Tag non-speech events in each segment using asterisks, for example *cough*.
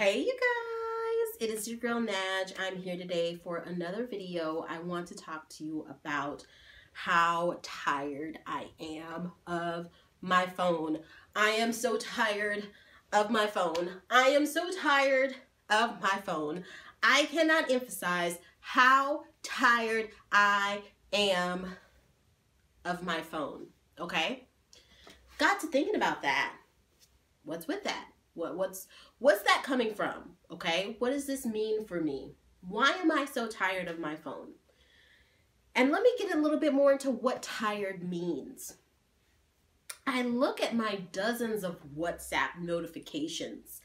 Hey you guys, it is your girl Naj. I'm here today for another video. I want to talk to you about how tired I am of my phone. I am so tired of my phone. I am so tired of my phone. I cannot emphasize how tired I am of my phone, okay? Got to thinking about that. What's with that? What what's what's that coming from? Okay? What does this mean for me? Why am I so tired of my phone? And let me get a little bit more into what tired means. I look at my dozens of WhatsApp notifications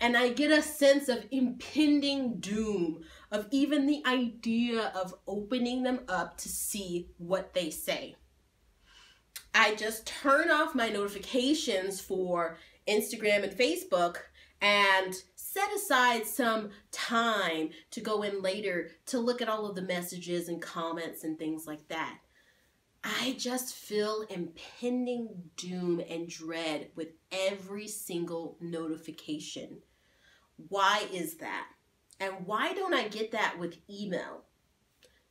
and I get a sense of impending doom of even the idea of opening them up to see what they say. I just turn off my notifications for Instagram and Facebook and set aside some time to go in later to look at all of the messages and comments and things like that. I just feel impending doom and dread with every single notification. Why is that? And why don't I get that with email?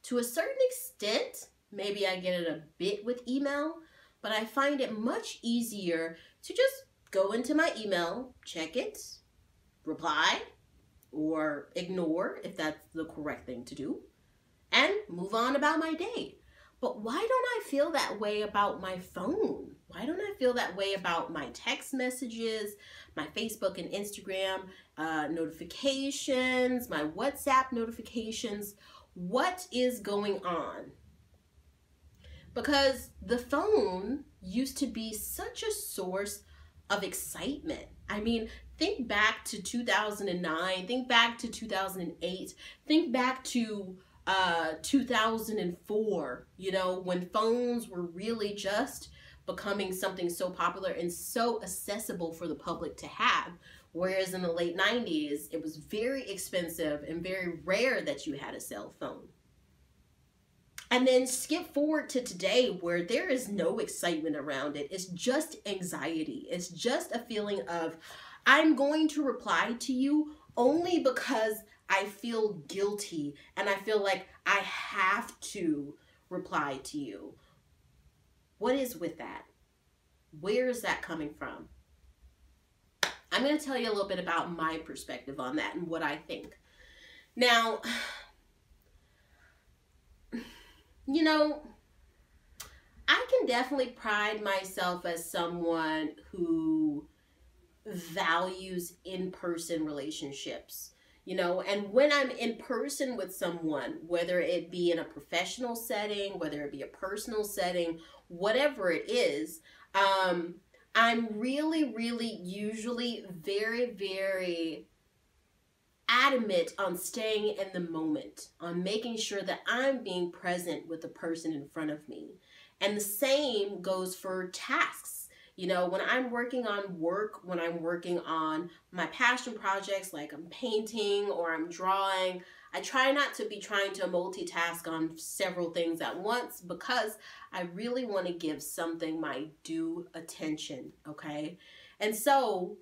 To a certain extent, maybe I get it a bit with email, but I find it much easier to just go into my email, check it, reply, or ignore if that's the correct thing to do, and move on about my day. But why don't I feel that way about my phone? Why don't I feel that way about my text messages, my Facebook and Instagram uh, notifications, my WhatsApp notifications? What is going on? Because the phone used to be such a source of excitement. I mean, think back to 2009, think back to 2008, think back to uh, 2004, you know, when phones were really just becoming something so popular and so accessible for the public to have. Whereas in the late 90s, it was very expensive and very rare that you had a cell phone. And then skip forward to today where there is no excitement around it. It's just anxiety. It's just a feeling of, I'm going to reply to you only because I feel guilty and I feel like I have to reply to you. What is with that? Where is that coming from? I'm going to tell you a little bit about my perspective on that and what I think. Now, you know, I can definitely pride myself as someone who values in-person relationships you know? And when i'm in person with someone whether it be in a professional setting whether it be a personal setting whatever it is um i'm really really usually very very adamant on staying in the moment, on making sure that I'm being present with the person in front of me. And the same goes for tasks. You know, when I'm working on work, when I'm working on my passion projects, like I'm painting or I'm drawing, I try not to be trying to multitask on several things at once because I really want to give something my due attention, okay? And so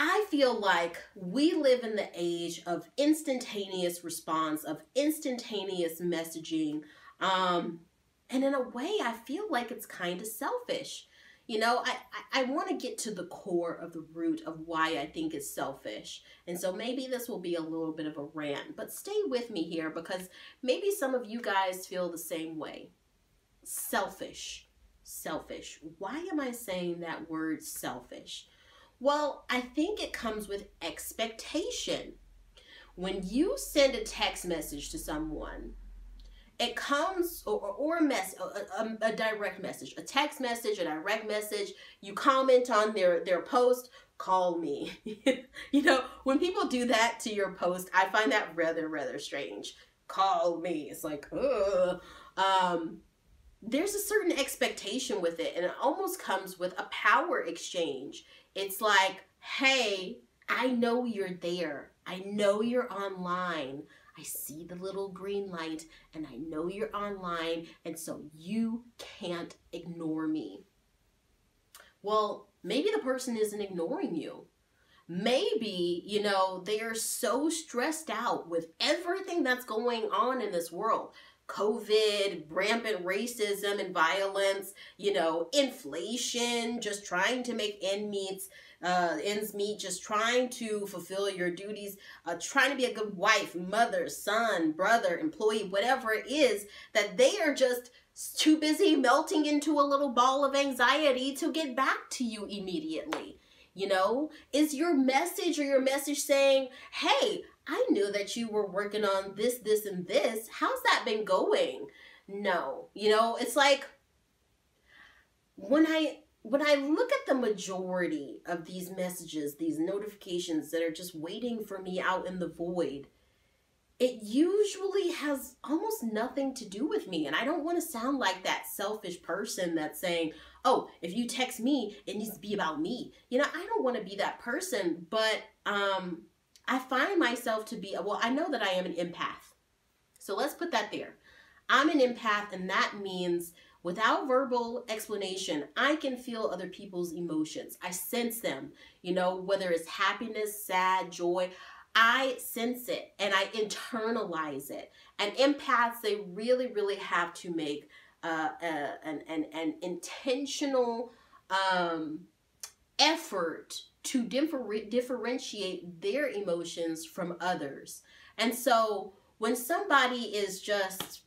I feel like we live in the age of instantaneous response, of instantaneous messaging. Um, and in a way, I feel like it's kind of selfish. You know, I, I, I want to get to the core of the root of why I think it's selfish. And so maybe this will be a little bit of a rant, but stay with me here because maybe some of you guys feel the same way. Selfish. Selfish. Why am I saying that word selfish? Well, I think it comes with expectation. When you send a text message to someone, it comes or, or a mess a, a, a, direct message a text message a direct message you comment on their their post call me *laughs* you know when people do that to your post i find that rather rather strange call me it's like ugh. um there's a certain expectation with it and it almost comes with a power exchange it's like, hey, I know you're there. I know you're online. I see the little green light and I know you're online and so you can't ignore me. Well, maybe the person isn't ignoring you. maybe, you know, they are so stressed out with everything that's going on in this world. COVID, rampant racism and violence, you know, inflation, just trying to make end meets, uh, ends meet, just trying to fulfill your duties, uh, trying to be a good wife, mother, son, brother, employee, whatever it is, that they are just too busy melting into a little ball of anxiety to get back to you immediately. You know, is your message or your message saying, hey, I knew that you were working on this, this, and this. How's that been going? No, you know, it's like when I when I look at the majority of these messages, these notifications that are just waiting for me out in the void, it usually has almost nothing to do with me. And I don't want to sound like that selfish person that's saying, oh, if you text me, it needs to be about me. You know, I don't want to be that person, but um, I find myself to be, well, I know that I am an empath. So let's put that there. I'm an empath, and that means without verbal explanation, I can feel other people's emotions. I sense them, you know, whether it's happiness, sad, joy. I sense it and I internalize it. And empaths, they really, really have to make uh, uh, an, an, an intentional um, effort to differ- differentiate their emotions from others. And so when somebody is just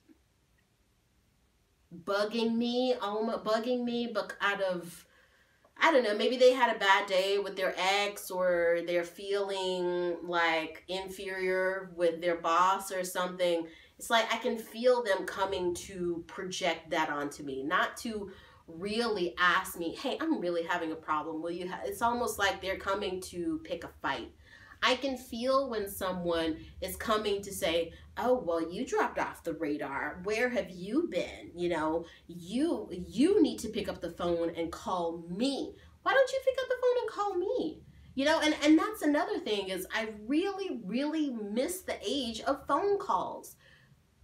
bugging me, almost bugging me, but out of I don't know, maybe they had a bad day with their ex or they're feeling like inferior with their boss or something. It's like I can feel them coming to project that onto me, not to really ask me, hey, I'm really having a problem. Will you? It's almost like they're coming to pick a fight. I can feel when someone is coming to say, "Oh, well, you dropped off the radar. Where have you been? You know, you you need to pick up the phone and call me. Why don't you pick up the phone and call me?" You know, and and that's another thing is I really really miss the age of phone calls.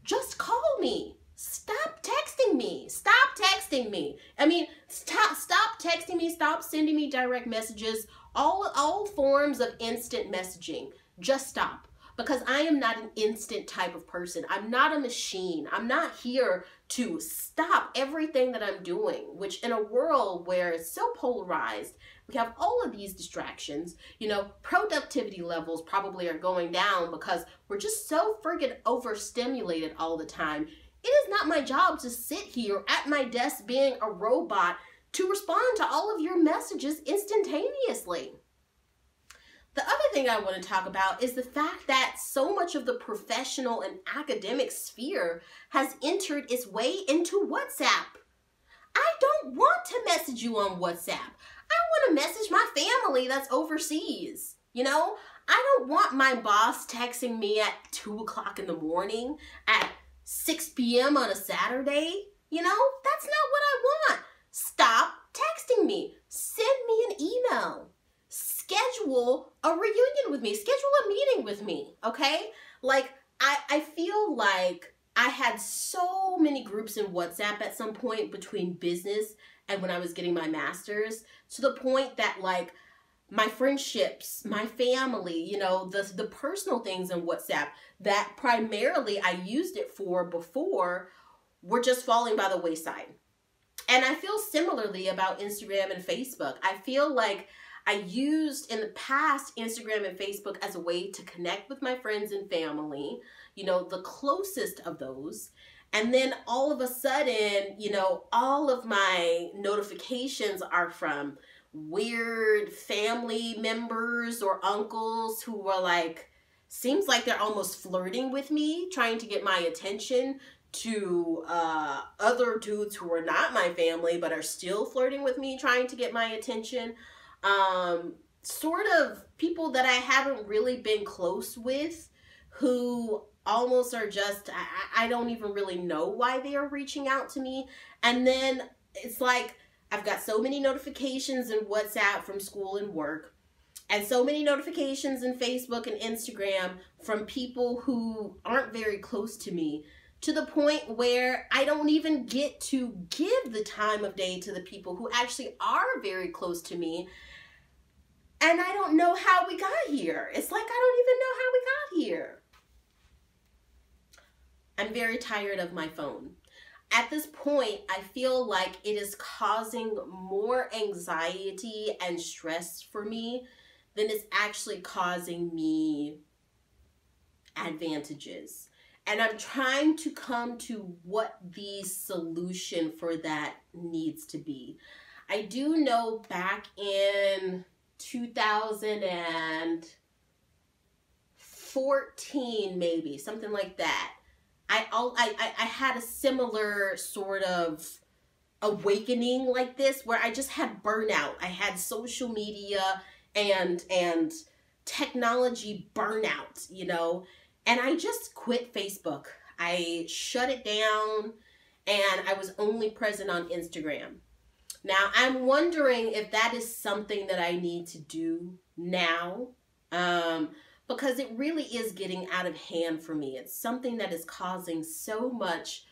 Just call me. Stop texting me. Stop texting me. I mean, stop stop texting me. Stop sending me direct messages all, all forms of instant messaging, just stop. Because I am not an instant type of person. I'm not a machine. I'm not here to stop everything that I'm doing, which in a world where it's so polarized, we have all of these distractions. You know, productivity levels probably are going down because we're just so friggin' overstimulated all the time. It is not my job to sit here at my desk being a robot to respond to all of your messages instantaneously. The other thing I want to talk about is the fact that so much of the professional and academic sphere has entered its way into WhatsApp. I don't want to message you on WhatsApp. I want to message my family that's overseas. You know, I don't want my boss texting me at 2 o'clock in the morning, at 6 p.m. on a Saturday. You know, that's not what I want. Stop texting me. Send me an email. Schedule a reunion with me. Schedule a meeting with me. Okay? Like, I, I feel like I had so many groups in WhatsApp at some point between business and when I was getting my master's to the point that, like, my friendships, my family, you know, the the personal things in WhatsApp that primarily I used it for before were just falling by the wayside. And I feel similarly about Instagram and Facebook. I feel like I used in the past Instagram and Facebook as a way to connect with my friends and family, you know, the closest of those. And then all of a sudden, you know, all of my notifications are from weird family members or uncles who are like, seems like they're almost flirting with me, trying to get my attention to uh, other dudes who are not my family but are still flirting with me, trying to get my attention. Um, sort of people that I haven't really been close with who almost are just, I, I don't even really know why they are reaching out to me. And then it's like, I've got so many notifications in WhatsApp from school and work and so many notifications in Facebook and Instagram from people who aren't very close to me to the point where I don't even get to give the time of day to the people who actually are very close to me. And I don't know how we got here. It's like I don't even know how we got here. I'm very tired of my phone. At this point, I feel like it is causing more anxiety and stress for me than it's actually causing me advantages. And I'm trying to come to what the solution for that needs to be. I do know back in 2014, maybe, something like that, I, I, I had a similar sort of awakening like this where I just had burnout. I had social media and and technology burnout, you know, and I just quit Facebook. I shut it down and I was only present on Instagram. Now, I'm wondering if that is something that I need to do now. Um, because it really is getting out of hand for me. It's something that is causing so much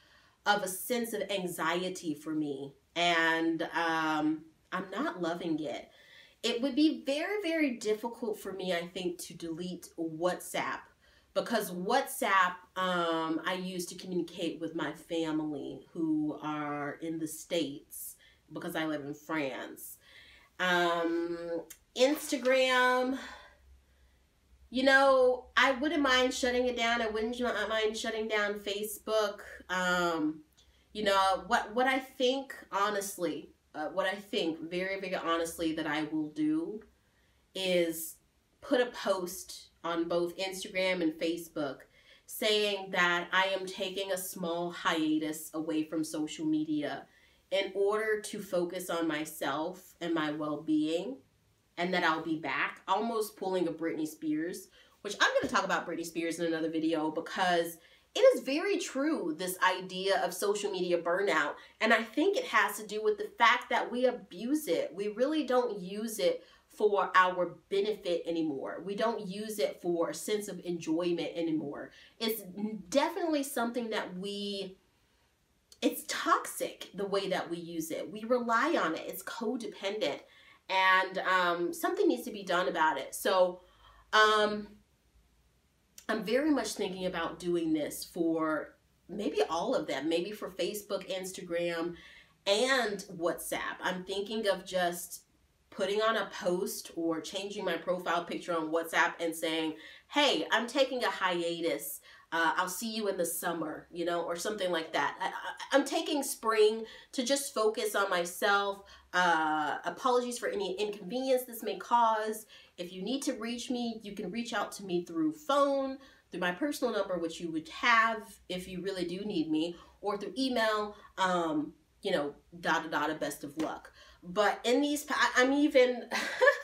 of a sense of anxiety for me, and um, I'm not loving it. It would be very, very difficult for me, I think, to delete WhatsApp because WhatsApp um, I use to communicate with my family who are in the States because I live in France. Um, Instagram, you know, I wouldn't mind shutting it down. I wouldn't mind shutting down Facebook. Um, you know, what, what I think, honestly, uh, what I think very, very honestly that I will do is put a post on both Instagram and Facebook saying that I am taking a small hiatus away from social media in order to focus on myself and my well-being and that I'll be back, almost pulling a Britney Spears, which I'm going to talk about Britney Spears in another video because it is very true, this idea of social media burnout. And I think it has to do with the fact that we abuse it. We really don't use it for our benefit anymore. We don't use it for a sense of enjoyment anymore. It's definitely something that we it's toxic the way that we use it. We rely on it. It's codependent and um, something needs to be done about it. So um, I'm very much thinking about doing this for maybe all of them, maybe for Facebook, Instagram, and WhatsApp. I'm thinking of just putting on a post or changing my profile picture on WhatsApp and saying, hey, I'm taking a hiatus uh, I'll see you in the summer, you know, or something like that. I, am taking spring to just focus on myself. Uh, apologies for any inconvenience this may cause. If you need to reach me, you can reach out to me through phone, through my personal number, which you would have if you really do need me, or through email, um, you know, da da da, best of luck. But in these, I'm even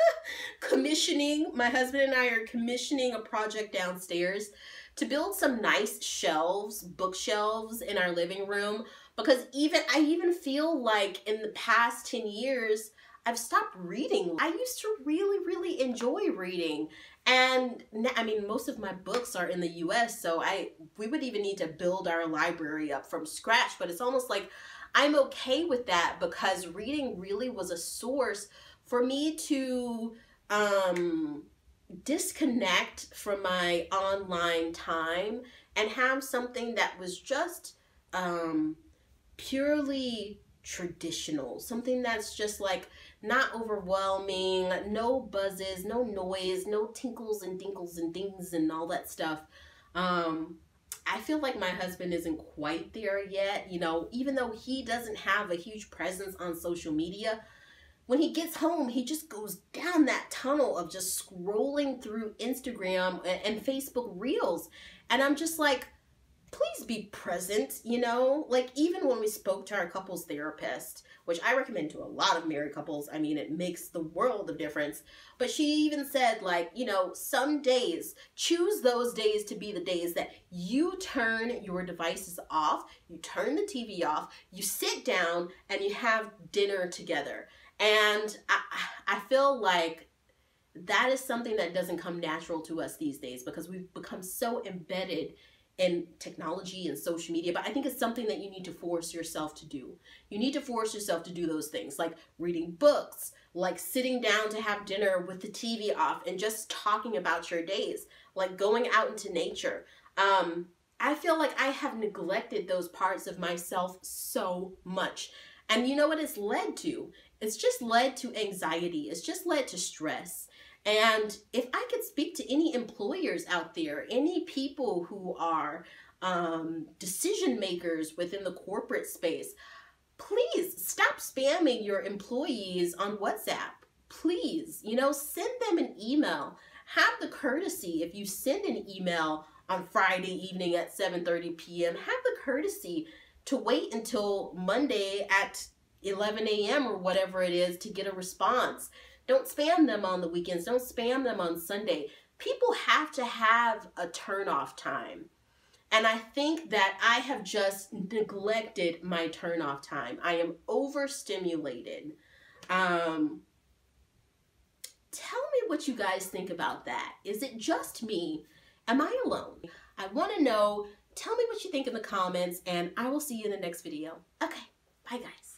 *laughs* commissioning, my husband and I are commissioning a project downstairs to build some nice shelves, bookshelves in our living room because even I even feel like in the past 10 years I've stopped reading. I used to really really enjoy reading and I mean most of my books are in the US so I we would even need to build our library up from scratch but it's almost like I'm okay with that because reading really was a source for me to um disconnect from my online time and have something that was just um, purely traditional, something that's just like not overwhelming, no buzzes, no noise, no tinkles and dinkles and dings and all that stuff. Um, I feel like my husband isn't quite there yet. You know, even though he doesn't have a huge presence on social media, when he gets home, he just goes down that tunnel of just scrolling through Instagram and, Facebook Reels. And I'm just like, please be present, you know? Like, even when we spoke to our couples therapist, which I recommend to a lot of married couples, I mean, it makes the world of difference. But she even said, like, you know, some days, choose those days to be the days that you turn your devices off, you turn the TV off, you sit down, and you have dinner together. And I, I feel like that is something that doesn't come natural to us these days because we've become so embedded in technology and social media, but I think it's something that you need to force yourself to do. You need to force yourself to do those things like reading books, like sitting down to have dinner with the TV off and just talking about your days, like going out into nature. Um, I feel like I have neglected those parts of myself so much. And you know what it's led to? It's just led to anxiety. It's just led to stress. And if I could speak to any employers out there, any people who are um, decision makers within the corporate space, please stop spamming your employees on WhatsApp. Please, you know, send them an email. Have the courtesy if you send an email on Friday evening at 7:30 p.m. Have the courtesy to wait until Monday at 11 a.m. or whatever it is to get a response. Don't spam them on the weekends. Don't spam them on Sunday. People have to have a turnoff time. And I think that I have just neglected my turnoff time. I am overstimulated. Um, tell me what you guys think about that. Is it just me? Am I alone? I want to know. Tell me what you think in the comments, and I will see you in the next video. Okay, bye guys.